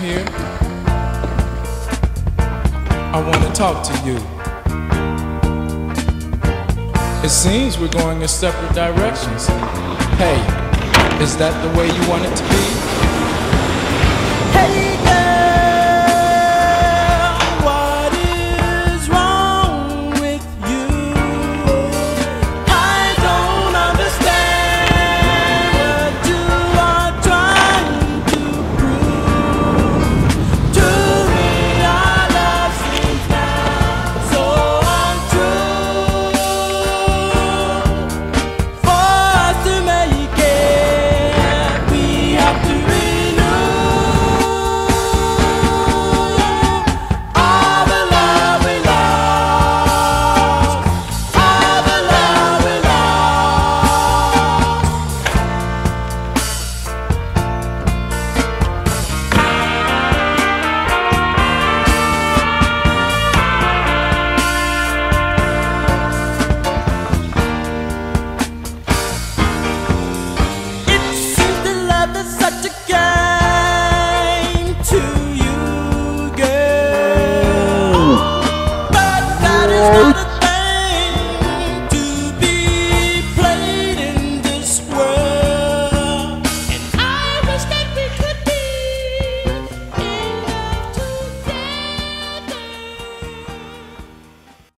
dear. I want to talk to you. It seems we're going in separate directions. Hey, is that the way you want it to be? Hey! is such a